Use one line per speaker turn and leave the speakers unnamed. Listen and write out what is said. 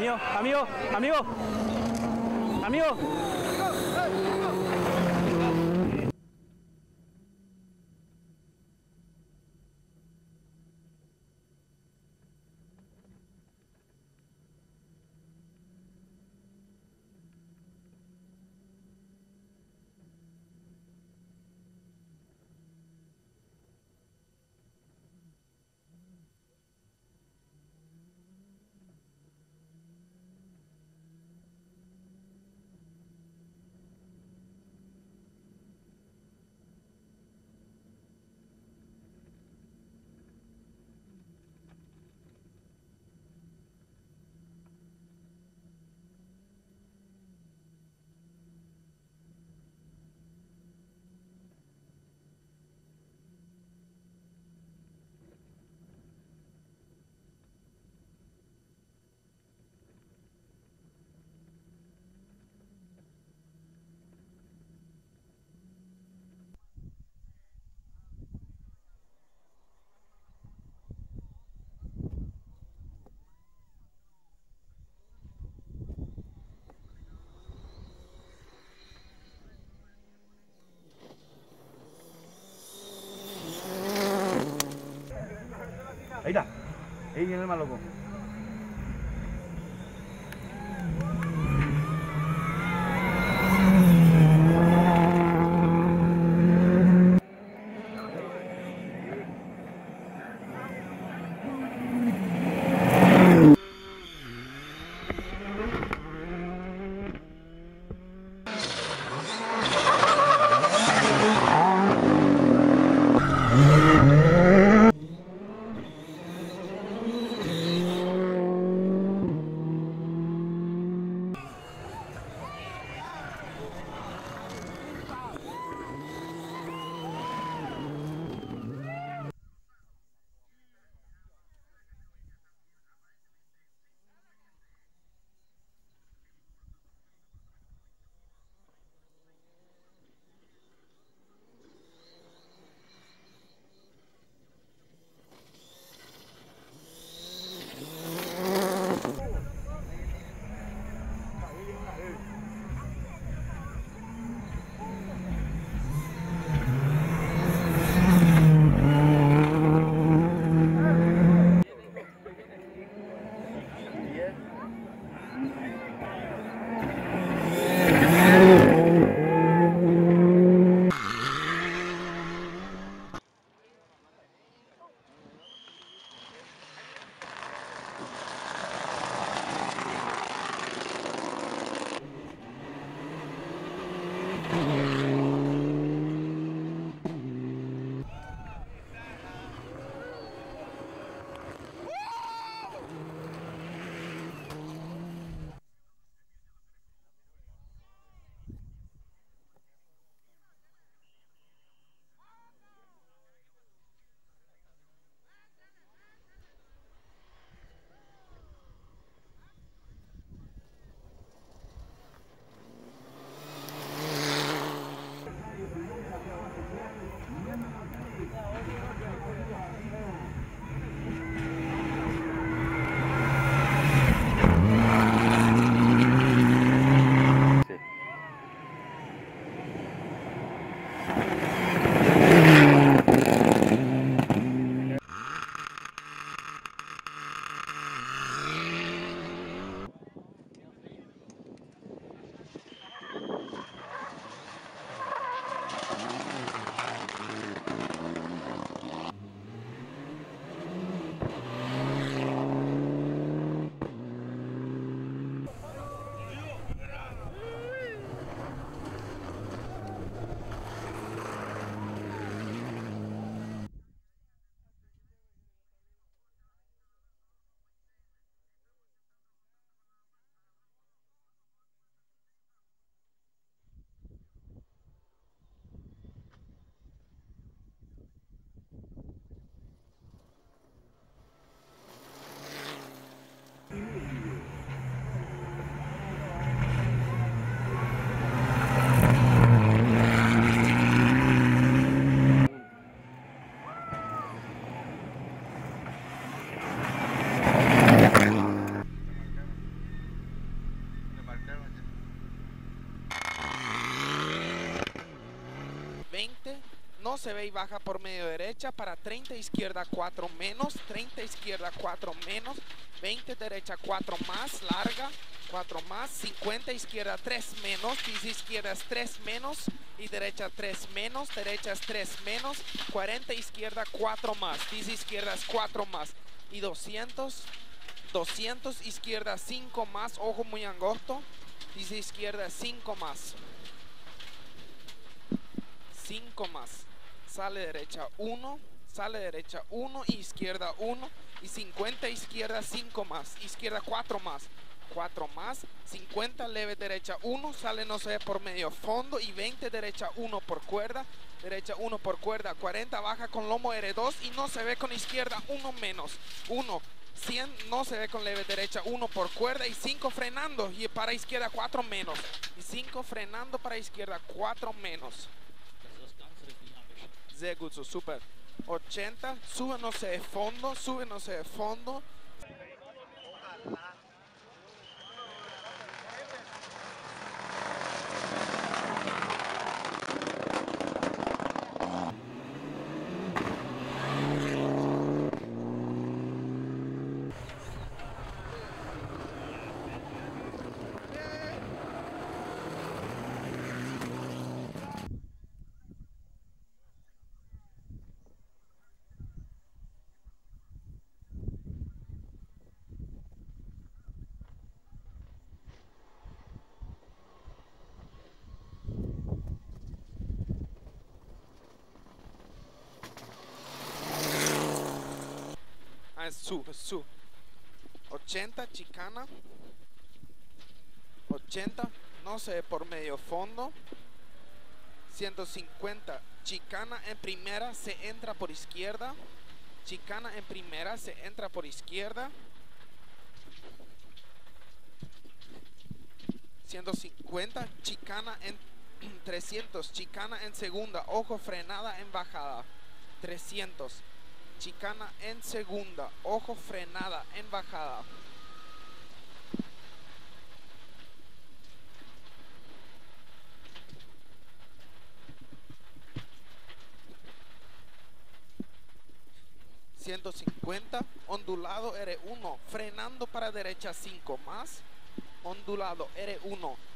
Amigo, amigo, amigo.
Amigo. Ahí viene el más loco.
Se ve y baja por medio derecha para 30 izquierda 4 menos, 30 izquierda 4 menos, 20 derecha 4 más, larga 4 más, 50 izquierda 3 menos, 10 izquierdas 3 menos y derecha 3 menos, derecha es 3 menos, 40 izquierda 4 más, 10 izquierdas 4 más y 200, 200 izquierda 5 más, ojo muy angosto, 10 izquierda 5 más. 5 más. Sale derecha 1, sale derecha 1, izquierda 1 y 50 izquierda 5 más, izquierda 4 más. 4 más, 50 leve derecha 1, sale no sé por medio fondo y 20 derecha 1 por cuerda, derecha 1 por cuerda, 40 baja con lomo R2 y no se ve con izquierda 1 menos, 1, 100 no se ve con leve derecha 1 por cuerda y 5 frenando y para izquierda 4 menos y 5 frenando para izquierda 4 menos. Sehr gut, so super. 80, sube no sé de fondo, sube no sé de fondo. Ah, es su, es su. 80, chicana. 80, no sé, por medio fondo. 150, chicana en primera, se entra por izquierda. Chicana en primera, se entra por izquierda. 150, chicana en 300, chicana en segunda, ojo frenada en bajada. 300, chicana en segunda, ojo frenada en bajada. ...150... ondulado R1... ...frenando para derecha 5 más... ...ondulado R1...